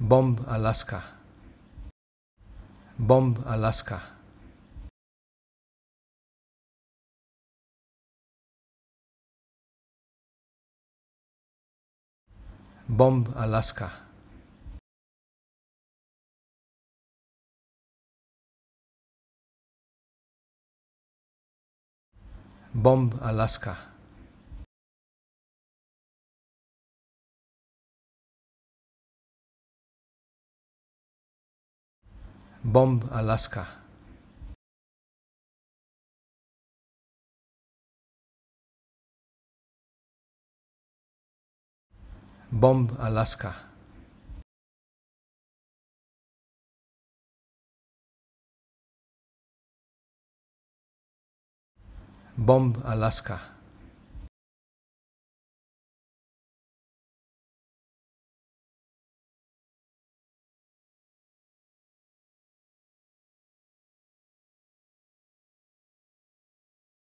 Bomb, Alaska. Bomb, Alaska. Bomb, Alaska. Bomb, Alaska. Bomb, Alaska. Bomb, Alaska. Bomb, Alaska.